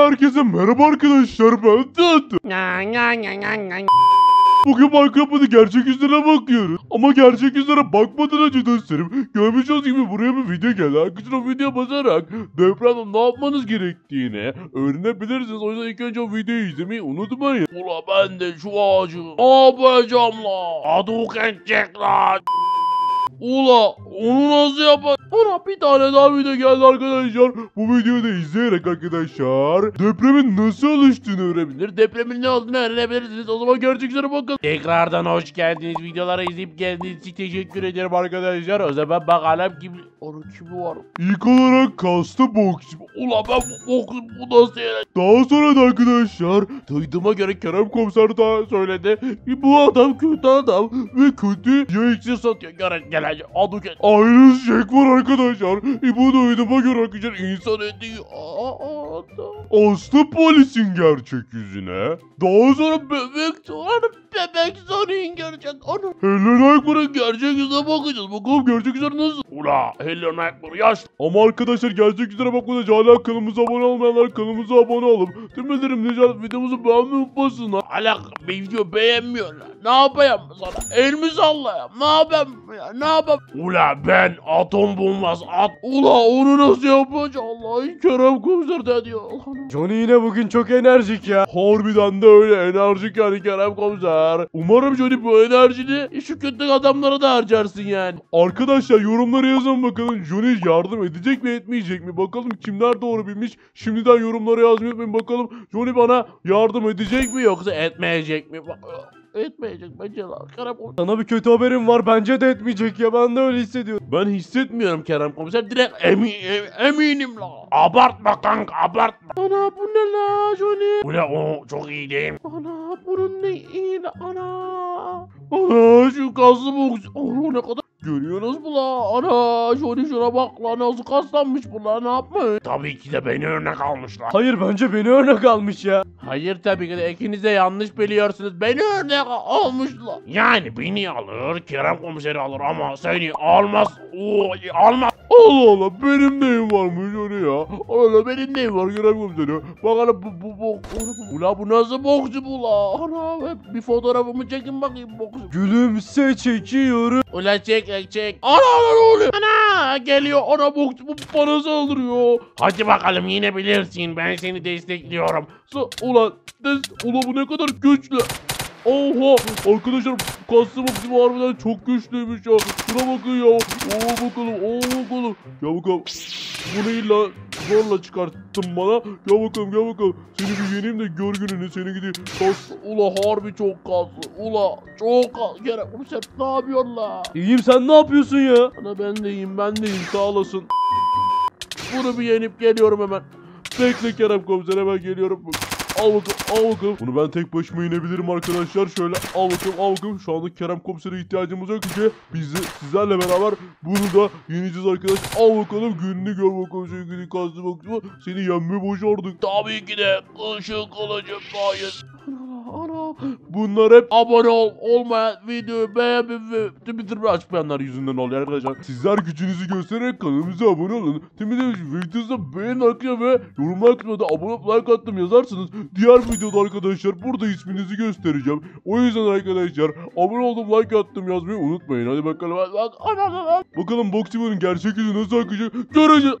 Herkese merhaba arkadaşlar ben Tat. Bugün Minecraft'ın gerçek yüzüne bakıyoruz. Ama gerçek yüzüne bakmadan önce dostlarım görmüş olduğunuz gibi buraya bir video geldi. Arkadaşlar o videoya basarak depremde ne yapmanız gerektiğini öğrenebilirsiniz. O yüzden ilk önce o videoyu izlemeyi unutmayın. Ula ben de şu ağacı ne yapacağım la? Hadouken çek la. Ula onu nasıl yapar? Ona bir tane daha video geldi arkadaşlar. Bu videoyu da izleyerek arkadaşlar depremin nasıl oluştuğunu öğrenebilir. Depremin ne olduğunu öğrenebilirsiniz. O zaman üzere bakın. Tekrardan hoş geldiniz. Videoları izleyip geldiğiniz için teşekkür ederim arkadaşlar. O zaman bakalım kim... Onun kimi var? İlk olarak kastı boks. Ula ben bu boks bu nasıl yani? Daha sonra da arkadaşlar duyduğuma göre Kerem komiser daha söyledi. Bu adam kötü adam ve kötü yayıkçı satıyor. Gören gelecek. Adı gel. Aynı Jack var arkadaşlar. E bu duyduğuma göre arkadaşlar insan eti. Aslı polisin gerçek yüzüne. Daha sonra bebek var. Bebek Sonic'in gerçek. Onu. Helen Akbar'ın gerçek yüzüne bakacağız. Bakalım gerçek yüzüne nasıl? Ula Helen Akbar yaş. Ama arkadaşlar gerçek yüzüne bakmadan hala kanalımıza abone olmayanlar kanalımıza abone olup tüm ederim Necat videomuzu beğenmeyi unutmasınlar. Hala video beğenmiyorlar. Ne yapayım sana? El mi sallayayım? Ne yapayım ya? Ne yapayım? Ula ben atom bombası at. Ula onu nasıl yapacağım? Allah Kerem komiser de diyor. Johnny yine bugün çok enerjik ya. Harbiden de öyle enerjik yani Kerem komiser. Umarım Johnny bu enerjini şu kötü adamlara da harcarsın yani. Arkadaşlar yorumlara yazın bakalım Johnny yardım edecek mi etmeyecek mi? Bakalım kimler doğru bilmiş. Şimdiden yorumlara yazmayı unutmayın bakalım Johnny bana yardım edecek mi yoksa etmeyecek mi? Bak, Etmeyecek bence lan Kerem komiser. Sana bir kötü haberim var bence de etmeyecek ya ben de öyle hissediyorum. Ben hissetmiyorum Kerem komiser direkt emi, em- eminim la. Abartma kanka abartma. Ana bu ne la Johnny? Bu ne o çok iyi değil mi? Ana bunun ne iyi la ana. Ana şu kaslı boks. Ana ne kadar Görüyorsunuz mu la? Ana Johnny şuna bak la nasıl kaslanmış bu la ne yapmış? Tabii ki de beni örnek almışlar. Hayır bence beni örnek almış ya. Hayır tabii ki de ikiniz de yanlış biliyorsunuz. Beni örnek almışlar. Yani beni alır, Kerem komiseri alır ama seni almaz. Oo, almaz. Allah Allah benim neyim varmış öyle ya. Allah Allah benim neyim var Kerem komiseri. Bakalım bu bu bu. Ula bu nasıl boksu bu la? Ana bir fotoğrafımı çekin bakayım boksu. Gülümse çekiyorum. Ula çek çek. Ana ana ne oluyor? Ana geliyor ana boksu bu bana saldırıyor. Hadi bakalım yine bilirsin ben seni destekliyorum. Su ulan des ulan bu ne kadar güçlü. Oha arkadaşlar boksu bu harbiden çok güçlüymüş ya. Şuna bakın ya. Oo bakalım oo bakalım. Gel bakalım. Bunu illa zorla çıkarttın bana. Gel bakalım gel bakalım. Seni bir yeneyim de gör gününü seni gideyim. Kaslı. Ula harbi çok kaslı. Ula çok kaslı. Kerem komiser ne yapıyorsun la? İyiyim sen ne yapıyorsun ya? Ana ben de iyiyim ben de iyiyim sağ olasın. Bunu bir yenip geliyorum hemen. Bekle Kerem komiser hemen geliyorum. Al bakalım al bakalım. Bunu ben tek başıma inebilirim arkadaşlar. Şöyle al bakalım al bakalım. Şu anda Kerem komisere ihtiyacımız yok ki biz de sizlerle beraber bunu da yeneceğiz arkadaşlar. Al bakalım gününü gör bakalım sevgili kazdı bakalım. Seni yenmeyi başardık. Tabii ki de ışık kılıcı gayet. Ana. Bunlar hep abone ol, olmayan videoyu beğenmeyi ve Twitter'ı açmayanlar yüzünden oluyor arkadaşlar. Sizler gücünüzü göstererek kanalımıza abone olun. Tümüde videoda beğen arkaya ve yorumlar kısmına da abone olup like attım yazarsınız. Diğer videoda arkadaşlar burada isminizi göstereceğim. O yüzden arkadaşlar abone oldum like attım yazmayı unutmayın. Hadi bakalım. Bakalım Boxyman'ın gerçek yüzü nasıl akacak göreceğiz.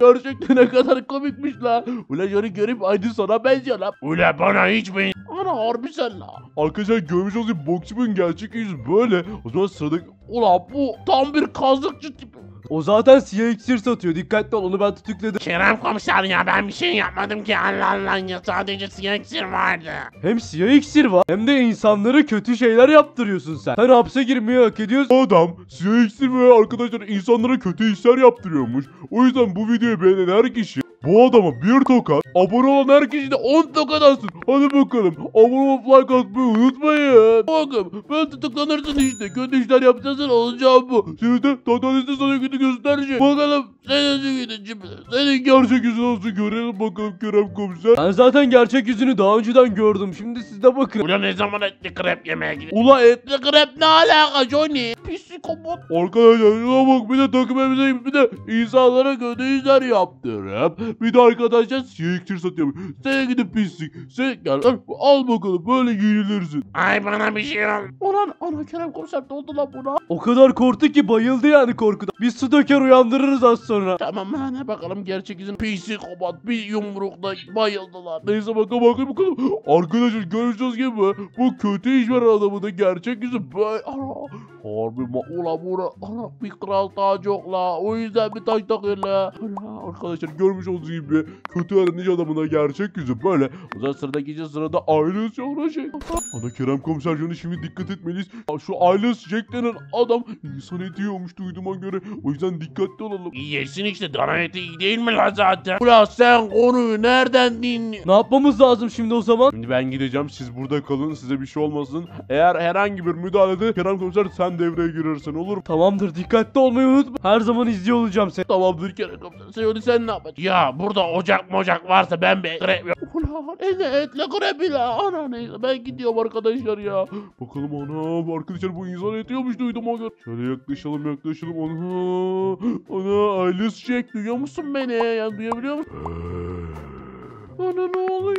Gerçekten ne kadar komikmiş la. Ulan yürü görüp aynı sana benziyor la. Ulan bana hiç ben. Ana harbi sen la. Arkadaşlar görmüş olduğunuz Boxyman'ın gerçek yüzü böyle. O zaman sıradaki... Ulan bu tam bir kazıkçı tipi. O zaten siyah iksir satıyor dikkatli ol onu ben tutukladım. Kerem komiser ya ben bir şey yapmadım ki Allah Allah ya sadece siyah iksir vardı. Hem siyah iksir var hem de insanlara kötü şeyler yaptırıyorsun sen. Sen hapse girmeyi hak ediyorsun. Adam siyah iksir ve arkadaşlar insanlara kötü işler yaptırıyormuş. O yüzden bu videoyu beğenen her kişi bu adama bir tokat, abone olan her kişi de 10 tokat atsın. Hadi bakalım. Abone olup like atmayı unutmayın. Bakın ben tutuklanırsın işte. Kötü işler yapacaksan olacağım bu. Şimdi de tataniste sana kötü göstereceğim. Bakalım senin gideceğim. Senin gerçek yüzün olsun görelim bakalım Kerem komiser. Ben zaten gerçek yüzünü daha önceden gördüm. Şimdi siz de bakın. Ulan ne zaman etli krep yemeye gidiyor? Ula et Etli krep ne alaka Johnny? Psikopat. Arkadaşlar şuna bak bir de takım elbise bir de insanlara kötü işler yaptırıp Bir de arkadaşlar siyah iksir satıyormuş. Sen gidip pislik. Sen gel al, al bakalım böyle giyinirsin. Ay bana bir şey oldu. Ulan ana Kerem komiser ne oldu lan buna? O kadar korktu ki bayıldı yani korkudan. Biz su döker uyandırırız az sonra. Tamam hadi bakalım gerçek yüzün psikopat bir yumrukla bayıldılar. Neyse bakalım bakalım bakalım. Arkadaşlar görüşürüz gibi bu kötü işver adamının gerçek yüzü böyle ana. Harbi ma ula bura ana bir kral tacı yok la. O yüzden bir taş takıyor la. Ana arkadaşlar görmüş olduğunuz gibi kötü öğrenci adamına gerçek yüzü böyle. O zaman sıradaki gece sırada ailesi uğraşacak. Ana Kerem komiser canı şimdi dikkat etmeliyiz. Şu ailesi Jack denen adam insan eti yiyormuş duyduğuma göre. O yüzden dikkatli olalım. Yesin işte dana eti iyi değil mi la zaten? Ulan sen konuyu nereden dinliyorsun? Ne yapmamız lazım şimdi o zaman? Şimdi ben gideceğim siz burada kalın size bir şey olmasın. Eğer herhangi bir müdahalede Kerem komiser sen devreye girersen olur mu? Tamamdır dikkatli olmayı unutma. Her zaman izliyor olacağım seni. Tamamdır Kerem komiser. Sen sen ne yapacaksın? Ya burada ocak mocak varsa ben bir krep yok. Ulan etle krepi la. Ana neyse ben gidiyorum arkadaşlar ya. Bakalım ana arkadaşlar bu insan eti yiyormuş duydum o gün. Şöyle yaklaşalım yaklaşalım ana. Ana ailesi çek duyuyor musun beni? Ya duyabiliyor musun? Ana ne oluyor?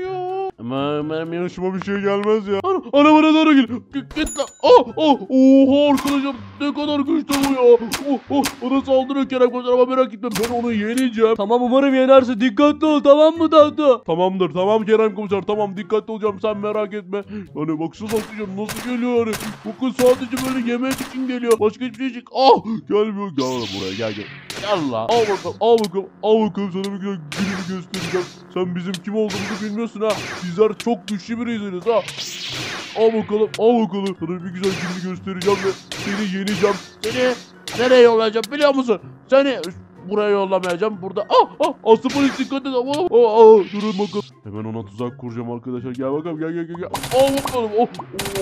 Ama benim yaşıma bir şey gelmez ya. Ana, ana bana doğru gel. Git, git lan. Ah, ah, oha arkadaşlar ne kadar güçlü bu ya. Oh, oh, ona saldırıyor Kerem Komiser ama merak etme ben onu yeneceğim. Tamam umarım yenerse dikkatli ol tamam mı Tahta? Tamamdır tamam Kerem Komiser tamam dikkatli olacağım sen merak etme. Yani baksana oksijen nasıl geliyor yani. Bu kız sadece böyle yemek için geliyor. Başka hiçbir şey için. Ah gelmiyor. Gel buraya gel gel. La. Al bakalım al bakalım al bakalım sana bir gününü göstereceğim. Sen bizim kim olduğumuzu bilmiyorsun ha. Bizler çok güçlü biriysiniz ha. Al bakalım al bakalım. Sana bir güzel gününü göstereceğim ve seni yeneceğim. Seni nereye yollayacağım biliyor musun? Seni Buraya yollamayacağım. Burada ah ah aslı polis dikkat et. Ah, ah, ah, durun bakalım. Hemen ona tuzak kuracağım arkadaşlar. Gel bakalım gel gel gel. gel. Al bakalım. Oh,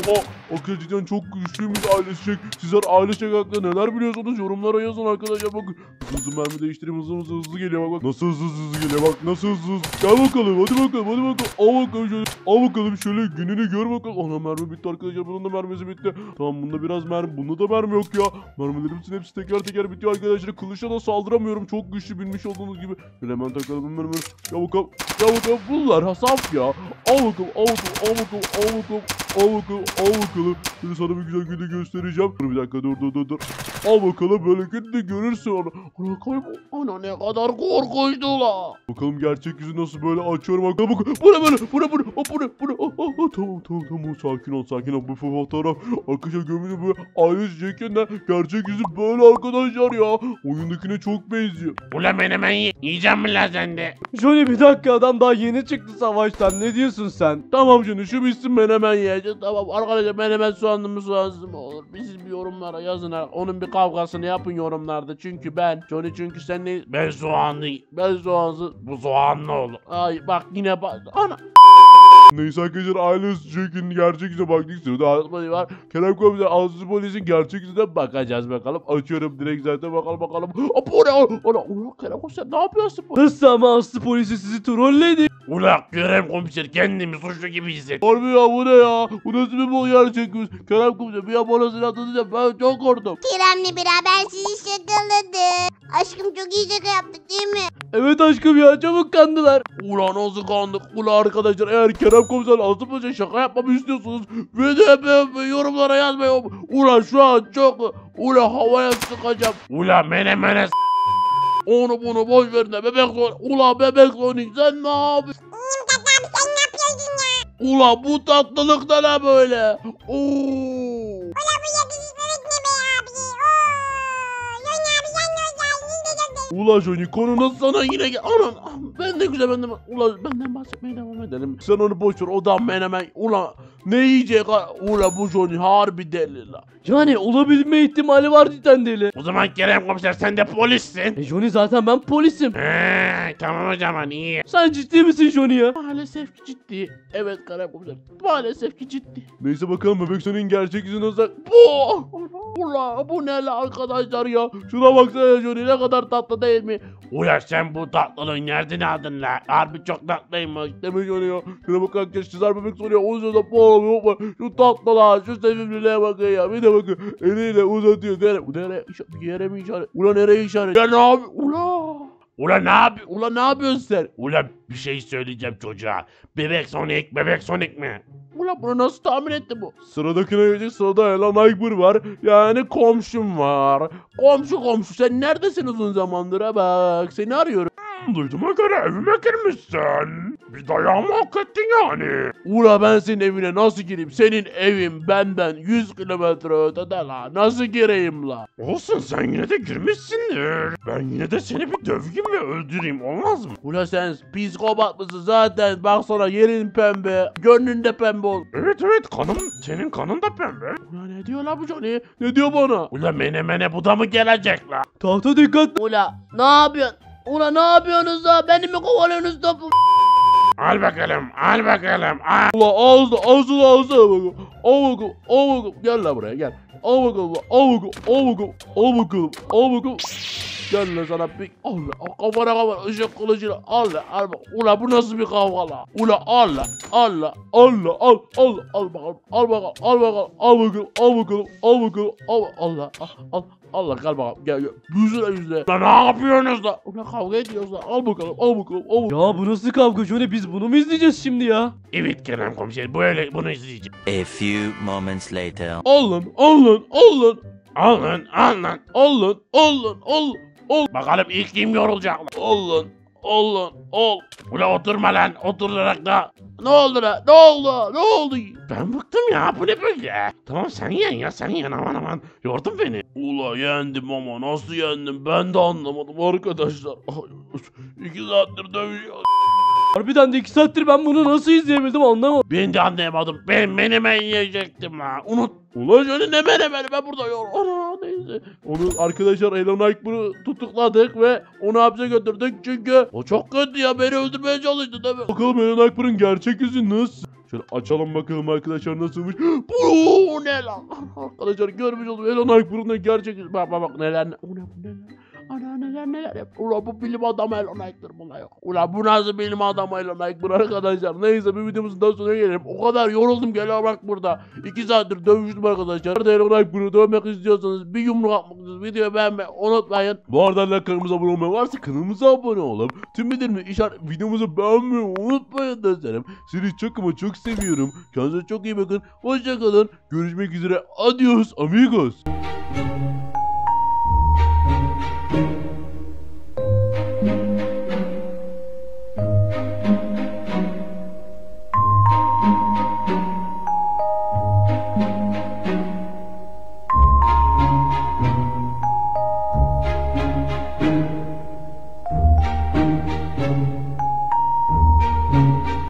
oha. Arkadaşlar cidden çok güçlüymüş ailesi çek. Sizler aile çek hakkında neler biliyorsunuz yorumlara yazın arkadaşlar. Bakın hızlı mermi değiştireyim hızlı hızlı hızlı geliyor bak bak. Nasıl hızlı hızlı hızlı geliyor bak nasıl hızlı hızlı. Gel bakalım hadi bakalım hadi bakalım. Al bakalım şöyle. Al bakalım şöyle gününü gör bakalım. Ana mermi bitti arkadaşlar. Bunun da mermisi bitti. Tamam bunda biraz mermi. Bunda da mermi yok ya. Mermilerimizin hepsi teker teker bitiyor arkadaşlar. Kılıçla da saldıramıyorum. Çok güçlü bilmiş olduğunuz gibi. Şöyle hemen takalım hemen hemen. Ya bakalım. Ya bakalım. Bunlar hasaf ya. Al bakalım. Al bakalım. Al bakalım. Al bakalım. Al bakalım. Al bakalım. Şimdi sana bir güzel günü göstereceğim. Dur bir dakika dur dur dur dur. Al bakalım böyle gününü görürsün onu. Ana kaybol. ana ne kadar korkunçtu la. Bakalım gerçek yüzü nasıl böyle açıyorum bakalım. Bak, bu ne böyle? Bu ne bu ne? Bu ne? Bu ne? Oh, oh, oh, tamam tamam tamam sakin ol sakin ol. Bu fotoğraf arkadaşlar gömülü bu aile çekenler gerçek yüzü böyle arkadaşlar ya. Oyundakine çok benziyor. Ulan menemen ye. Yiyeceğim mi la sen de? Johnny bir dakika adam daha yeni çıktı savaştan ne diyorsun sen? Tamam şimdi şu bitsin ben hemen yiyeceğim. Tamam arkadaşlar menemen soğanlı mı soğansız mı olur? Siz bir yorumlara yazın. Onun bir kavgasını yapın yorumlarda. Çünkü ben, Johnny çünkü sen ne? Ben soğanlı. Ben soğansız. Bu soğanlı olur. Ay bak yine bak. Ana. Neyse arkadaşlar aile çekin gerçek yüzüne baktık. Sırada Aslı var. Kerem komiser Aslı polisin gerçek yüzüne bakacağız bakalım. Açıyorum direkt zaten bakalım bakalım. Aa, bu ne? Ana, ulan Kerem komiser ne yapıyorsun bu? Nasıl ama Aslı polisi sizi trolledi. Ulan Kerem komiser kendimi suçlu gibi hissettim. Harbi ya bu ne ya? Bu nasıl bir bu gerçek yüz? Kerem komiser bir an bana silah tutacak ben çok korktum. Kerem'le beraber sizi şakaladı. Aşkım çok iyi şaka yaptık değil mi? Evet aşkım ya çabuk kandılar. Ulan nasıl kandık? Ulan arkadaşlar eğer Kerem komiser Aslı polise şaka yapmamı istiyorsanız videomu yorumlara yazmayın. Ulan şu an çok ulan havaya sıkacağım. Ulan menemene s- Onu bunu boş verin de bebek Sonic. Ulan bebek Sonic sen ne yapıyorsun? İyiyim tatlım sen ne yapıyorsun ya? Ulan bu tatlılık da ne böyle? Oo. Ulan Johnny konunun sana yine gel. Anan ah, ben de güzel ben de ulan benden bahsetmeye devam edelim. Sen onu boş ver o da menemen. Ulan ne yiyecek ha? Ulan bu Johnny harbi deli la. Yani olabilme ihtimali var cidden deli. O zaman Kerem komiser sen de polissin. E Johnny zaten ben polisim. He, tamam o zaman iyi. Sen ciddi misin Johnny ya? Maalesef ki ciddi. Evet Kerem komiser. Maalesef ki ciddi. Neyse bakalım bebek Sonic'in gerçek yüzü nasıl? Bu! Ulan bu ne la arkadaşlar ya? Şuna baksana Johnny ne kadar tatlı değil mi? Ulan sen bu tatlılığı nereden aldın la? Harbi çok tatlıymış. Demek ya. Şuna bak arkadaş çizer bebek soruyor. O sırada bu yok mu? Şu tatlılığa, şu sevimliliğe bakın ya. Bir de bakın eliyle uzatıyor. Nere, nere, bir yere mi işaret? Ulan nereye işaret? Ya ne abi? Ulan. Ula ne yap Ula ne yapıyorsun sen? Ula bir şey söyleyeceğim çocuğa. Bebek Sonic, bebek Sonic mi? Ula bunu nasıl tahmin etti bu? Sıradakine geçtik. Sırada Alan Aykbur var. Yani komşum var. Komşu komşu sen neredesin uzun zamandır ha bak seni arıyorum. Duyduğuma göre evime girmişsin. Bir dayağımı hak ettin yani. Ula ben senin evine nasıl gireyim? Senin evin benden 100 kilometre ötede la. Nasıl gireyim la? Olsun sen yine de girmişsindir. Ben yine de seni bir döveyim ve öldüreyim olmaz mı? Ula sen psikopat mısın zaten baksana yerin pembe, gönlün de pembe ol. Evet evet kanım senin kanın da pembe. Ula ne diyor la bu Johnny? Ne diyor bana? Ula menemene bu da mı gelecek la? Tahta dikkat. Ula ne yapıyorsun? Ula ne yapıyorsunuz da? Beni mi kovalıyorsunuz topu? Al bakalım, al bakalım, al. Ula ağzına ağzına bakalım. Al bakalım al bakalım. Gel la buraya gel. Al bakalım al bakalım al bakalım al bakalım al bakalım. Gel la sana bir al la. Al Kafana kafana ışık kılıcıyla al la. Al bak. Ula bu nasıl bir kavga la? Ula al la. Al la. Al la al al Al bakalım. Al bakalım. Al bakalım. al bakalım al bakalım al bakalım. Al al la. Al al. Al la gel bakalım. Gel gel. Yüzüne yüzüne. La ne yapıyorsunuz la? Ula kavga ediyoruz la. Al bakalım. Al bakalım. Al bakalım. Ya bu nasıl kavga Johnny biz bunu mu izleyeceğiz şimdi ya? Evet Kerem komiser. Böyle bunu izleyeceğim. A few moments later. Al lan al lan al lan Al lan. Al lan. al lan al lan al Ol. Bakalım ilk kim yorulacak lan? lan al lan al. Ula oturma lan. Oturarak da. Ne oldu la? Ne oldu? Ne oldu? Ben bıktım ya. Bu ne böyle? Tamam sen yen ya. Sen yen aman aman. Yordun beni. Ula yendim ama nasıl yendim ben de anlamadım arkadaşlar. Ay, İki saattir dövüyor. Harbiden de 2 saattir ben bunu nasıl izleyebildim anlamadım. Ben de anlayamadım. Ben menemen yiyecektim la. Unut. Ulan şöyle ne menemeni ben burada yor. Ana neyse. Onu arkadaşlar Elon Aykbur'u tutukladık ve onu hapse götürdük çünkü O çok kötü ya. Beni öldürmeye çalıştı değil mi? bakalım Elon Aykbur'un gerçek yüzü nasıl? Şöyle açalım bakalım arkadaşlar nasılmış. Bu ne lan? Arkadaşlar görmüş oldum Elon Aykbur'un gerçek yüzü. Bak bak bak neler ne. Ula bu neler. Ana neler neler yap. Ula bu bilim adamı Elon Ayk'tır buna yok. Ula bu nasıl bilim adamı Elon Ayk'tır arkadaşlar. Neyse bir videomuzun daha sonuna gelelim. O kadar yoruldum gel bak burada. İki saattir dövüştüm arkadaşlar. Nerede Elon Aykbur'u dövmek istiyorsanız bir yumruk atmak istiyorsanız videoyu beğenmeyi unutmayın. Bu arada hala kanalımıza abone olmayan varsa kanalımıza abone olup tüm bildirimleri işaret videomuzu beğenmeyi unutmayın dostlarım. Sizi çok ama çok seviyorum. Kendinize çok iyi bakın. Hoşçakalın. Görüşmek üzere. Adios amigos.